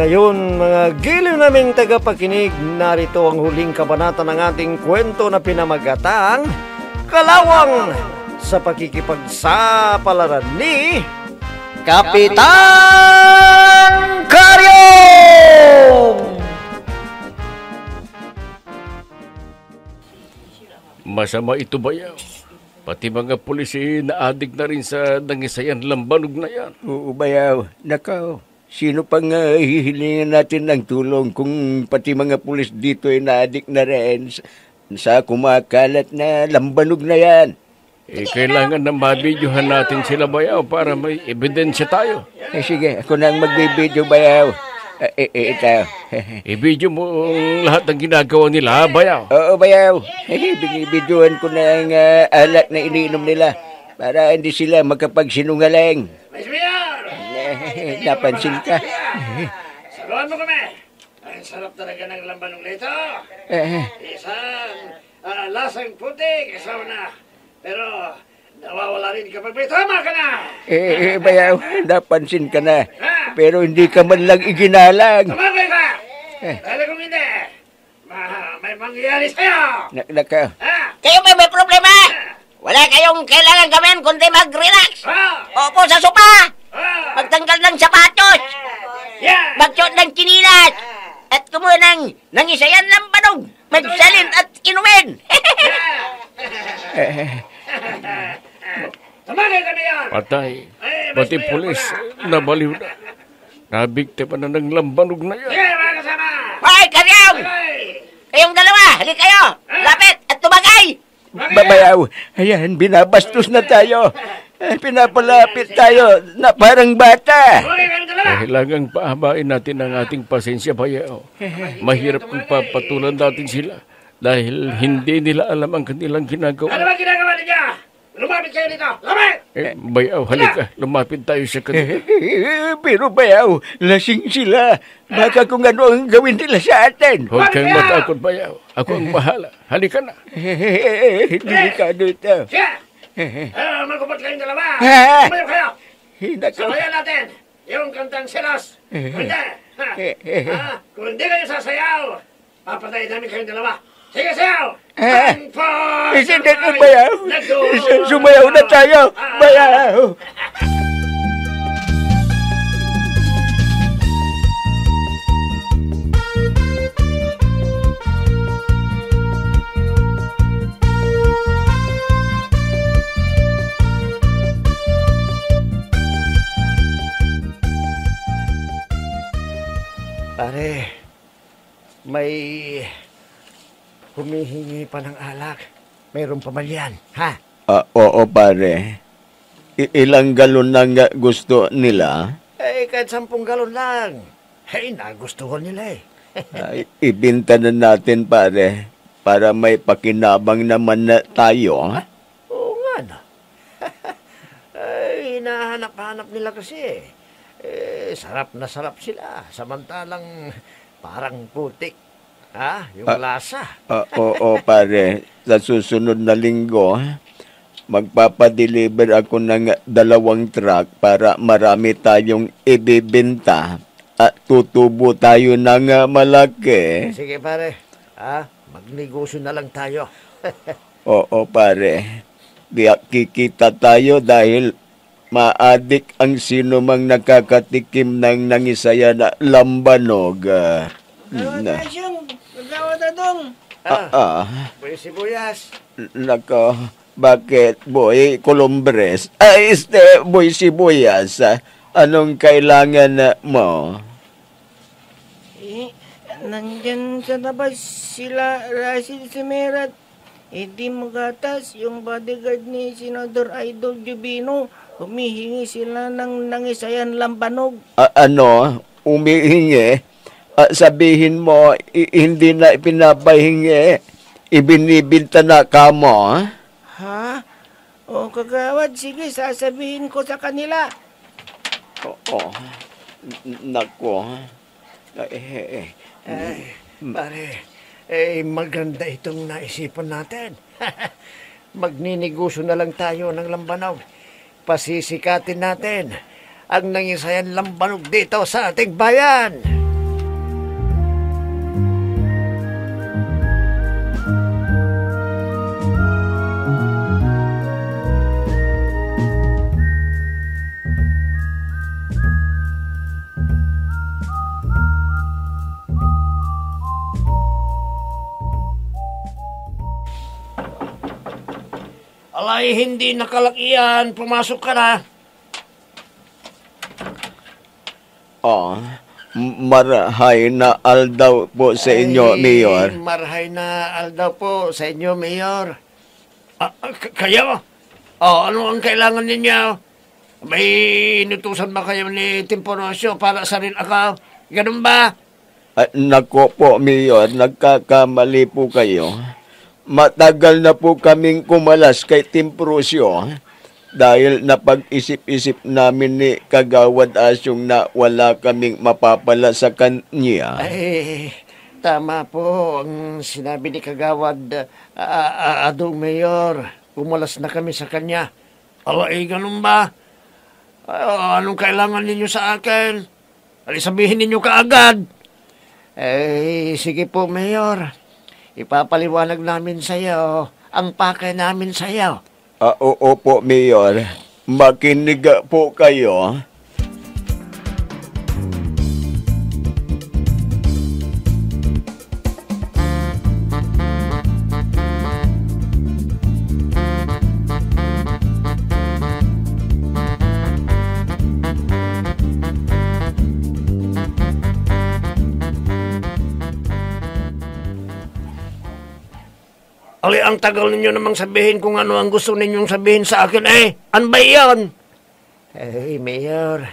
ngayon, mga giliw naming tagapakinig, narito ang huling kabanata ng ating kwento na pinamagatang Kalawang sa pakikipagsapalaran ni Kapitan Karyong! Masama ito ba yan? Pati mga polisi na adik na rin sa nangisayan lambanog na yan. Oo, bayaw. Nakaw. Sino pang uh, hihilingan natin ng tulong kung pati mga pulis dito ay naadik na rin sa, kumakalat na lambanog na yan? Eh, kailangan na mabidyohan natin sila bayaw para may ebidensya tayo. Eh, sige, ako na ang magbibideo bayaw. Eh, eh, eh, ito. Ibidyo mo lahat ng ginagawa nila, bayaw. Oo, bayaw. Eh, binibidyohan ko na ang uh, alak na iniinom nila para hindi sila makapagsinungaling. Eh, napansin ka. Saluhan mo kami! Ang sarap talaga ng lambanong nito. Eh, Isang ah, lasang puti, kasaw na. Pero nawawala rin kapag may tama ka na. eh, eh, bayaw, napansin ka na. Ha? Pero hindi ka man lang iginalang. Tumabay ka! Eh. Dahil kung hindi, ma- may mangyayari sa'yo. Na, naka, Ha? Kayo ba may problema? Wala kayong kailangan gawin kundi mag-relax. Ha? Opo sa sopa. Magtanggal ng sapatos. Magsuot ng chinilas. At kumuha ng nangisayan ng banog. Magsalin at inumin. Patay. Eh, Pati pulis, nabaliw na. Nabiktima na ng lambanog na yan. Hoy, karyong! Kayong dalawa, halik kayo. Lapit at tumagay. babayaw, ayan, binabastos na tayo. Eh, pinapalapit tayo na parang bata. Huli kayong dalawa! Kailangan pahabain natin ang ating pasensya, bayaw. Mahirap kung papatulan natin sila dahil hindi nila alam ang kanilang Ano ginagawa. ba ginagawa ninyo? Lumapit kayo dito! Lumapit! Eh, bayaw, halika. Lumapit tayo sa kanila. Pero bayaw, lasing sila. Baka kung ano ang gawin nila sa atin. Huwag kang matakot, bayaw. Ako ang bahala. Halika na. Delikado ito. Sige! Ah, magkupot kayong dalawa! Ha? Tumayo kayo! Eh, Nako, Sabayan natin yung kantang silos! Kung hindi, ha? Ha? Kung hindi kayo sasayaw, papatay namin kayong dalawa! Sige, sayaw! Eh, Isa na five, na bayaw. Sumayaw na tayo. Bayaw. Pare, may humihingi pa ng alak. Mayroon pa man yan, ha? Ah, oo, pare. I- ilang galon lang gusto nila? Eh, kahit sampung galon lang. Hey, nagustuhan nila eh. Ay, ibinta na natin, pare. Para may pakinabang naman na tayo. ha? Oo nga na. Ay, hinahanap-hanap nila kasi. Eh, sarap na sarap sila. Samantalang parang putik. Ha? Yung Ah. lasa. Ah, oo, pare. Sa susunod na linggo, magpapadeliver ako ng dalawang truck para marami tayong ibibenta at tutubo tayo ng ah, malaki. Sige pare. Ha? Magnegosyo na lang tayo. Oo, pare. Kaya kikita tayo dahil maadik ang sino mang nakakatikim ng nangisaya na lambanog. ah. na, ah, ah, Pwede sibuyas. nako, bakit, boy, Columbres? Ay, este, boy, sibuyas. ah. Anong kailangan ah, mo? Eh, nandyan sa labas sila Russell Semerat. Eh di magatas yung bodyguard ni Senador Idol Jubino. Humihingi sila ng nangisayan lambanog. Ah, ano, umihingi? Ah, sabihin mo, hindi na pinapahingi. Ibinibinta na ka mo, ah? Ha? O kagawad, sige, sasabihin ko sa kanila. Oo. Nako. Ay, eh, eh. Pare, eh, maganda itong naisipan natin. Magninegosyo na lang tayo ng lambanog. Pasisikatin natin ang nangisayan lambanog dito sa ating bayan. Alay, hindi nakalakihan. Pumasok ka na. Oh, marahay na aldaw po sa inyo, Ay, Mayor. Marhay na aldaw po sa inyo, Mayor. Ah, ah, kayo? Oh, ano ang kailangan ninyo? May inutusan ba kayo ni Timponosyo para sa rin ako? Ganun ba? At nako po, Mayor, nagkakamali po kayo. Matagal na po kaming kumalas kay Timprosyo dahil napag-isip-isip namin ni Kagawad Asyong na wala kaming mapapala sa kanya. Ay, tama po ang sinabi ni Kagawad ah, Adong Mayor. Umalas na kami sa kanya. Aba, eh, ganun ba? Ah, anong kailangan ninyo sa akin? Ali sabihin ninyo kaagad. Eh, sige po, Mayor. Ipapaliwanag namin sa iyo ang pake namin sa iyo. Ah, oo po, Mayor. Makinig po kayo. Ang tagal ninyo namang sabihin kung ano ang gusto ninyong sabihin sa akin. Eh, ano ba iyon? Eh, Mayor.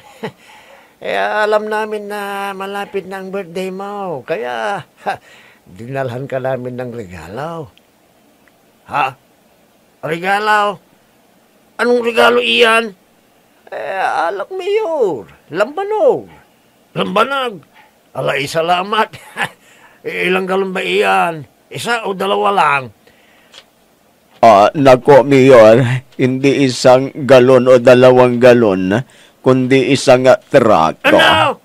eh, alam namin na malapit na ang birthday mo. Kaya, ha, dinalhan ka namin ng regalo. Ha? Regalo? Anong regalo iyan? Eh, alak, Mayor. Lambanog. Lambanag? Alay, salamat. Eh, Ilang galon ba iyan? Isa o dalawa lang? Ah, nako, Mayor. Hindi isang galon o dalawang galon, kundi isang truck. Ano?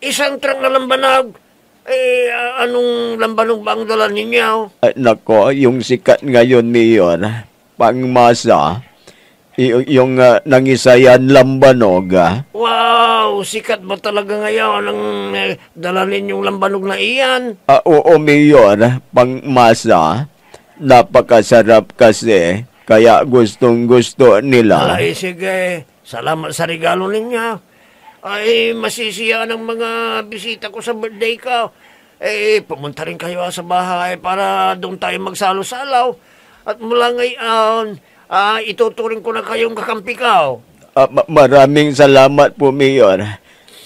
Isang truck na lambanag? Eh, ah, anong lambanog ba ang dala ninyo? Ah, nako, yung sikat ngayon, Mayor, pangmasa, yung ah, nangisayan lambanog. Wow, sikat ba talaga ngayon ang eh, dala ninyong lambanog na iyan? Ah, oo, Mayor, pangmasa, napakasarap kasi, kaya gustong gusto nila. Ay, sige. Salamat sa regalo ninyo. Ay, masisiya ng mga bisita ko sa birthday ko. Eh, pumunta rin kayo sa bahay para doon tayo magsalo-salaw. At mula ngayon, ah, ituturing ko na kayong kakampi ko. Ah, ma- maraming salamat po, Mayor.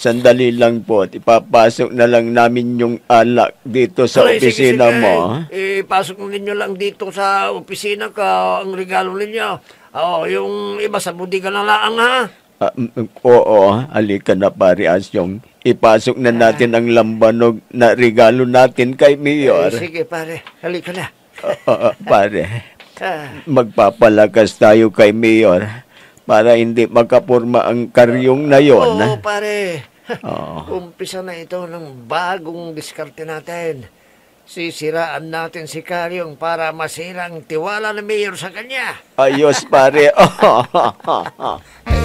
Sandali lang po, at ipapasok na lang namin yung alak dito sa sige, opisina sige. mo. Eh, pasok ninyo lang dito sa opisina ka ang regalo ninyo. Oo, yung iba sa budiga na lang, ha? Ah, oo, halika na pare Asyong. Ipasok na natin ang lambanog na regalo natin kay Mayor. Eh, sige, pare. Halika na. Ah, ah, pare, Ah, magpapalakas tayo kay Mayor para hindi magkapurma ang karyong na yon. Oo, pare. Oo. Umpisa na ito ng bagong diskarte natin. Sisiraan natin si Karyong para masira ang tiwala ng mayor sa kanya. Ayos pare.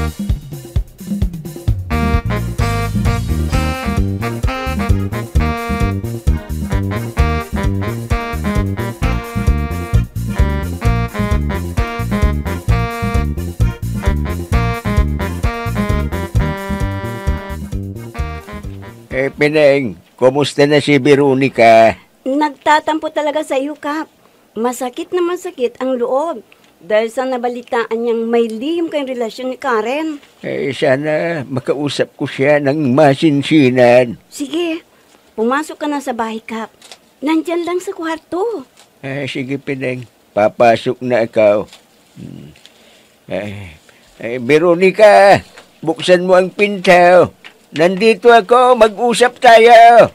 eh, Pineng, kumusta na si Veronica? Nagtatampo talaga sa iyo, Kap. Masakit na masakit ang loob. Dahil sa nabalitaan niyang may lihim kayong relasyon ni Karen. Eh, sana makausap ko siya ng masinsinan. Sige, pumasok ka na sa bahay, Kap. Nandyan lang sa kwarto. Eh, sige, Pineng. Papasok na ikaw. Hmm. Eh, eh, Veronica, buksan mo ang pinto. Nandito ako, mag-usap tayo.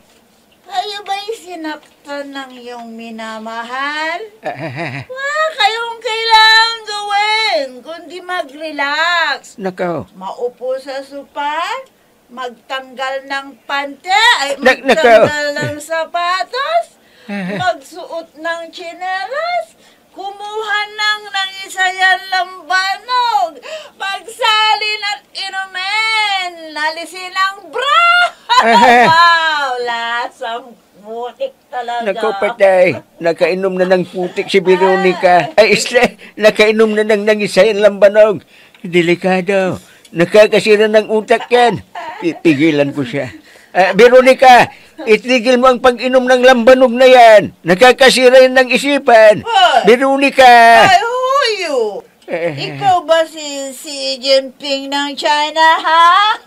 Kayo ba'y sinaktan ng iyong minamahal? Ah, Wala kayong kailangan gawin, kundi mag-relax. nako. Maupo sa sopa, magtanggal ng pante, ay Nak- nako. magtanggal ng sapatos, magsuot ng tsinelas, kumuha ng nangisayan lambanog, magsalin at inumin, nalisin ang bra! wow, lasang putik talaga. Nako, patay. Nakainom na ng putik si Veronica. Ay, isla, nakainom na ng nangisay ang lambanog. Delikado. Nakakasira ng utak yan. Pipigilan ko siya. Ah, Veronica, itigil mo ang pag-inom ng lambanog na yan. Nakakasira yan ng isipan. Hoy! Veronica! Ay, huyo! Ikaw ba si si Jinping ng China, ha?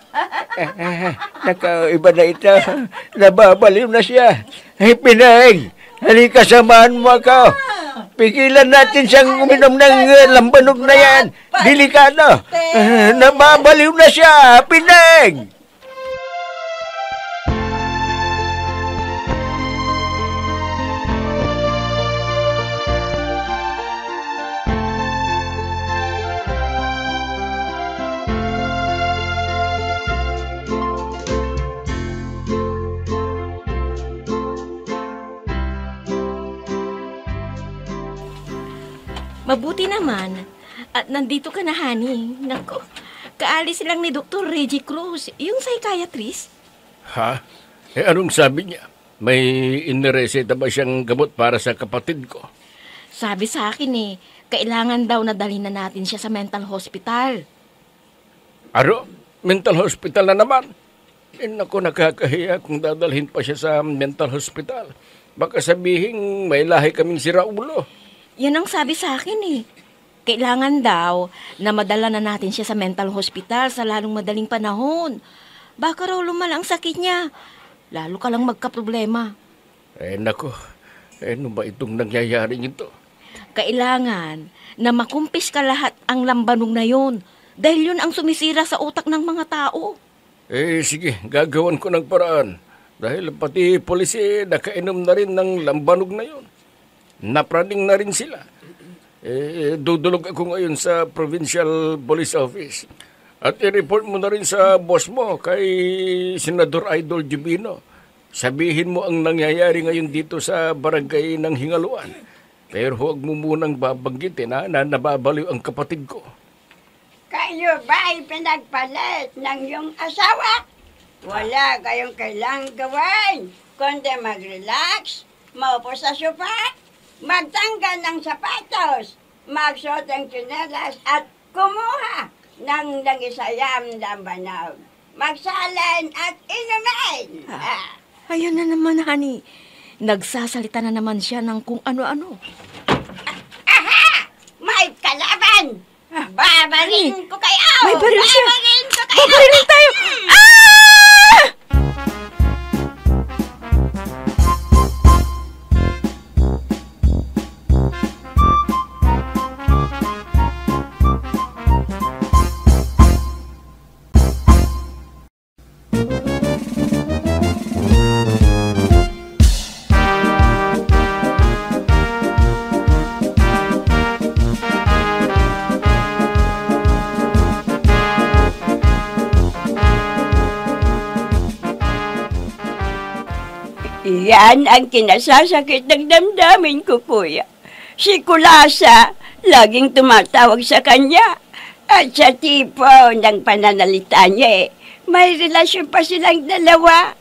Ah, Naka, iba na ito. Nababaliw na siya. Ay, Pinay! Halika, samahan mo ako. Pigilan natin siyang uminom ng uh, lambanog na yan. Delikado. Nababaliw na siya. Pinay! Mabuti naman. At nandito ka na, honey. Nako, kaalis lang ni Dr. Reggie Cruz, yung psychiatrist. Ha? Eh anong sabi niya? May inireseta ba siyang gamot para sa kapatid ko? Sabi sa akin eh, kailangan daw na dalhin na natin siya sa mental hospital. Aro? Mental hospital na naman? Eh naku, nakakahiya kung dadalhin pa siya sa mental hospital. Baka sabihin may lahi kaming siraulo. Yan ang sabi sa akin eh. Kailangan daw na madala na natin siya sa mental hospital sa lalong madaling panahon. Baka raw lumala ang sakit niya. Lalo ka lang magkaproblema. Eh naku, eh ano ba itong nangyayari nito? Kailangan na makumpis ka lahat ang lambanog na yon. Dahil yun ang sumisira sa utak ng mga tao. Eh sige, gagawan ko ng paraan. Dahil pati polisi nakainom na rin ng lambanog na yon. Napraning na rin sila. Eh, dudulog ako ngayon sa Provincial Police Office. At i-report mo na rin sa boss mo, kay Senador Idol Jubino. Sabihin mo ang nangyayari ngayon dito sa barangay ng Hingaluan. Pero huwag mo munang babanggitin ha, na nababaliw ang kapatid ko. Kayo ba ay pinagpalit ng iyong asawa? Wala kayong kailangang gawin, kundi mag-relax, maupo sa sofa, magtanggal ng sapatos, magsuot ng tsinelas at kumuha ng langisayam lambanog. Magsalin at inumin. Ah. Ayun na naman, honey. Nagsasalita na naman siya ng kung ano-ano. Aha! May kalaban! Babarin ko kayo! May baril siya! Babarin ko kayo! Babarilin tayo! Ah! Yan ang kinasasakit ng damdamin ko, kuya. Si Kulasa, laging tumatawag sa kanya. At sa tipo ng pananalita niya, eh, may relasyon pa silang dalawa.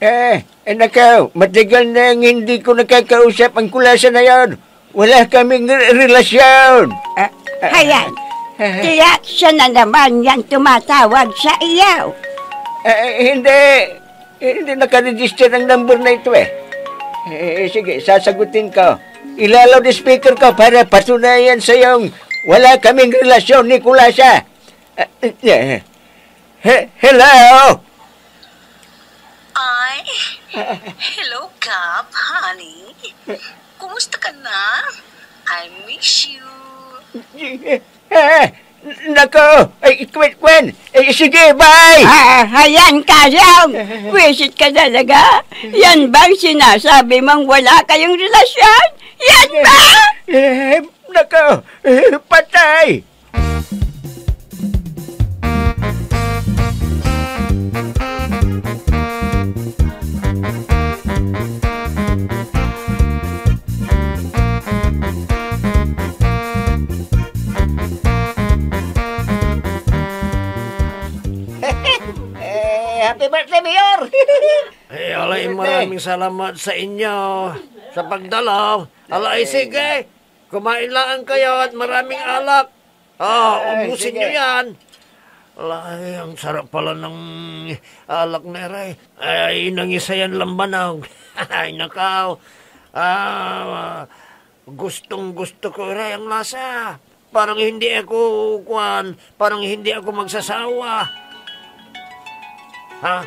Eh, eh nakaw, matagal na ang hindi ko nakakausap ang kulasa na yon. Wala kaming re- relasyon. Ah, hayan, tiyak siya na naman yang tumatawag sa iyo. Eh, eh, hindi. Eh, hindi nakaregister ang number na ito eh. Eh, sige, sasagutin ko. Ilalaw the speaker ko para patunayan sa iyong wala kaming relasyon ni Kulasa. Eh, eh, he- hello? Ay, hello, Gab, honey. Kumusta ka na? I miss you. Nako, ay, Kwen, Kwen. Eh, sige, bye! Ah, hayan ka lang. Wisit ka talaga. Yan bang sinasabi mong wala kayong relasyon? Yan ba? Eh, nako, eh, patay! Happy birthday, Mayor! Eh, ala Abay, maraming salamat sa inyo sa pagdalaw. Ala, ay sige. Kumain lang kayo at maraming alak. Ah, ubusin nyo yan. Ala, ay, ang sarap pala ng alak na ere. Ay, nangisa yan lambanog. ay, nakaw. Ah, gustong gusto ko ere ang lasa. Parang hindi ako, kwan, parang hindi ako magsasawa. Ha?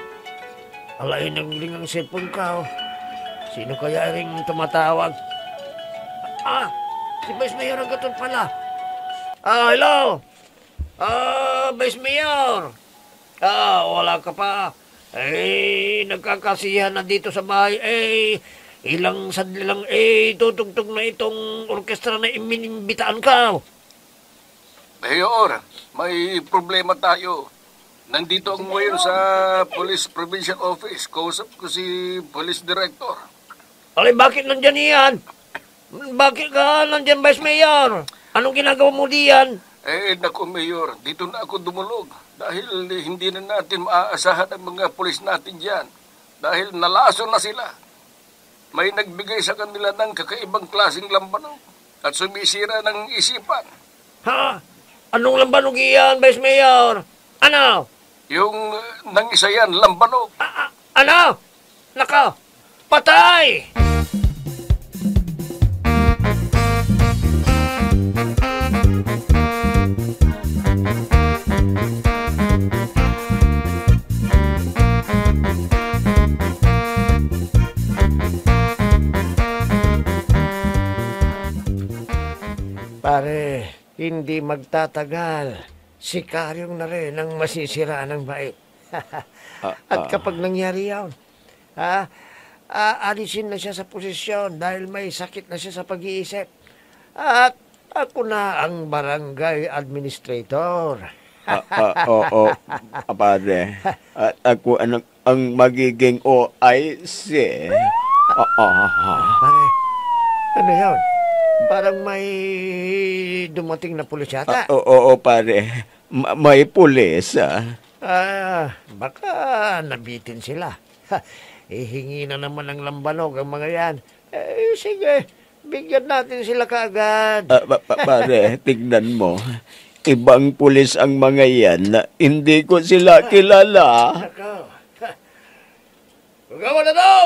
Alay nang ang cellphone ka. oh. Sino kaya ring tumatawag? Ah, si Vice Mayor ang gaton pala. Ah, hello? Ah, Vice Mayor. Ah, wala ka pa. Eh, nagkakasiyahan na dito sa bahay. Eh, ilang sadli lang eh, tutugtog na itong orkestra na iminimbitaan ka. Mayor, may problema tayo. Nandito ako ngayon sa Police Provincial Office. Kausap ko si Police Director. Alay, bakit nandyan iyan? Bakit ka nandyan, Vice Mayor? Anong ginagawa mo diyan? Eh, naku, Mayor, dito na ako dumulog. Dahil hindi na natin maaasahan ang mga pulis natin dyan. Dahil nalaso na sila. May nagbigay sa kanila ng kakaibang klaseng lambanog at sumisira ng isipan. Ha? Anong lambanog iyan, Vice Mayor? Ano? Yung uh, nangisayan, lambanog. Ano? Naka, patay! Pare, hindi magtatagal. Sikaryong na rin ang masisira ng bait. At kapag nangyari yan, ha, aalisin na siya sa posisyon dahil may sakit na siya sa pag-iisip. At ako na ang barangay administrator. Ah, ah, Oo, oh, padre. At ako ang, ang magiging OIC. Ah, ah, ah. Pare, ano yun? Parang may dumating na pulis Ah, yata. Oo, oo, pare. Ma- may pulis, ah. Ah, baka nabitin sila. Ha, ihingi na naman ng lambanog ang mga yan. Eh, sige, bigyan natin sila kaagad. Ah, pa- pa- pare, tignan mo. Ibang pulis ang mga yan na hindi ko sila kilala. Nako. Gawa na daw!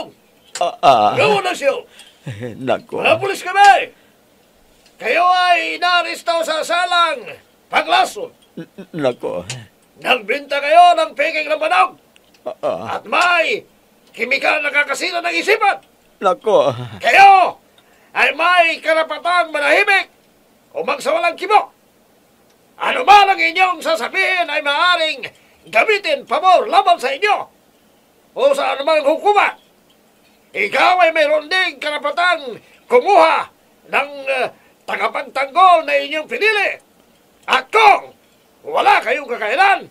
Ah, ah. Gawa na siyo! Nako. Mga pulis kami! Kayo ay naaristo sa salang paglason. Nako. Nagbinta kayo ng peking lambanog Ah, ah. at may kimikal na kakasira ng isipan. Nako. Kayo ay may karapatang manahimik o magsawalang kibok. Ano man ang inyong sasabihin ay maaaring gamitin pabor laban sa inyo o sa anumang hukuma. Ikaw ay mayroon ding karapatang kumuha ng uh, tagapagtanggol na inyong pinili. At kung wala kayong kakayanan,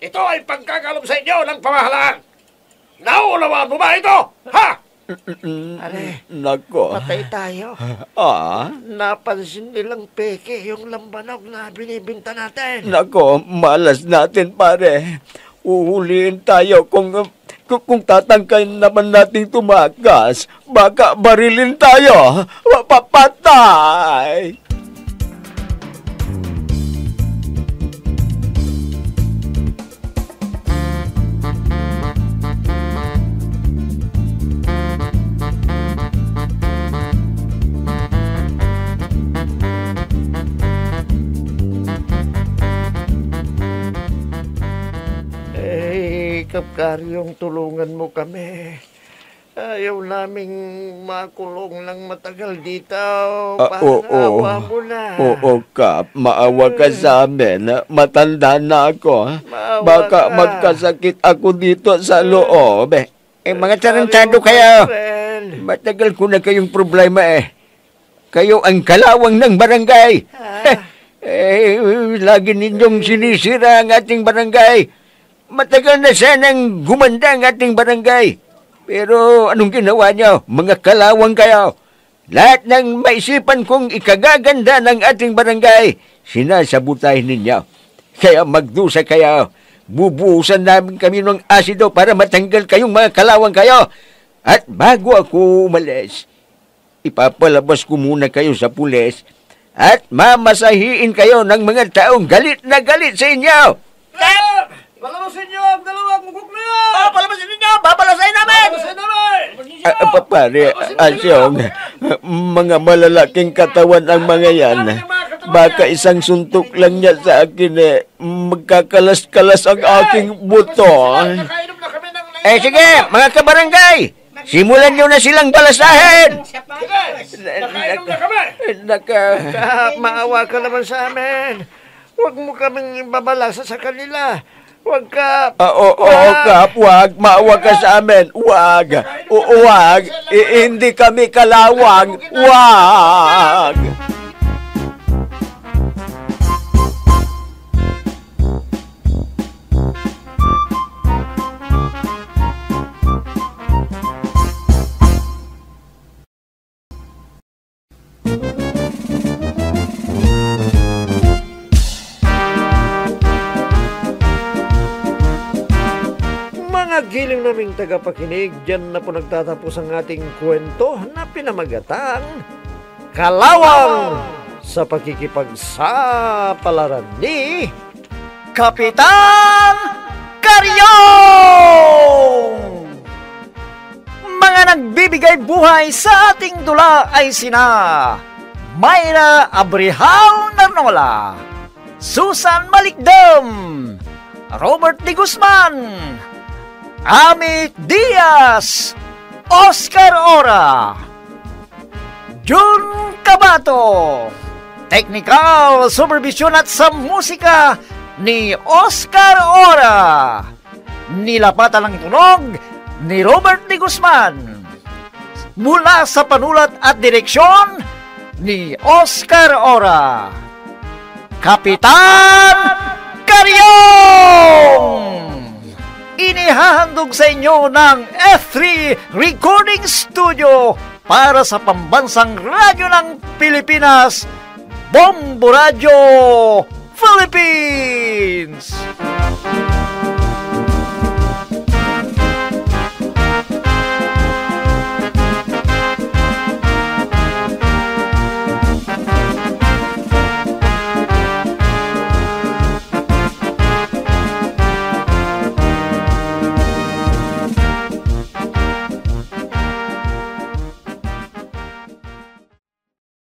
ito ay pagkakalam sa inyo ng pamahalaan. Naunawaan mo ba ito? Ha? Are, Nako. patay tayo. Ah. Napansin nilang peke yung lambanog na binibinta natin. Nako, malas natin pare. Uhuliin tayo kung, kung, kung tatangkain naman nating tumagas. Baka barilin tayo. Papatay. Eh, kapkaryong tulungan mo kami. Ayaw naming makulong ng matagal dito. Ah, Parang oo. awa mo na. Oo, Kap. Maawa ka sa amin. Matanda na ako. Maawa Baka ka. magkasakit ako dito sa loob. Eh, mga tarantado kayo. Matagal ko na kayong problema eh. Kayo ang kalawang ng barangay. eh, lagi ninyong sinisira ang ating barangay. Matagal na sanang gumanda ang ating barangay. Pero anong ginawa niyo? Mga kalawang kayo. Lahat ng maisipan kong ikagaganda ng ating barangay, sinasabutain ninyo. Kaya magdusa kayo. Bubuhusan namin kami ng asido para matanggal kayong mga kalawang kayo. At bago ako umalis, ipapalabas ko muna kayo sa pulis at mamasahiin kayo ng mga taong galit na galit sa inyo. Kap! Palabasin niyo ang dalawang mukok na yan! Oh, palabasin ninyo! Babalasahin namin! Palabasin namin! Ah, ah, pare, Asyong, mga malalaking katawan ang mga yan. Baka isang suntok lang niya sa akin eh, magkakalas-kalas ang aking buto. Eh sige, mga kabarangay! Simulan nyo na silang balasahin! Nakainom na kami! Naka, Kap, maawa ka naman sa amin. Huwag mo kaming babalasa sa kanila. Huwag ka... Ah, Oo, oo, kap, wag, maawa ka sa amin, wag, o, wag, I- hindi kami kalawang, wag. Tagapakinig, dyan na po nagtatapos ang ating kwento na pinamagatang Kalawang sa pakikipagsapalaran ni Kapitan Karyong! Mga nagbibigay buhay sa ating dula ay sina Mayra Abrihal Narnola, Susan Malikdam, Robert D. Guzman, Amit Diaz, Oscar Ora, Jun Cabato, Technical Supervision at sa musika ni Oscar Ora, Nilapatan ng tunog ni Robert D. Guzman, mula sa panulat at direksyon ni Oscar Ora, Kapitan Karyong! Inihahandog sa inyo ng F3 Recording Studio para sa pambansang radyo ng Pilipinas, Bombo Radio Philippines!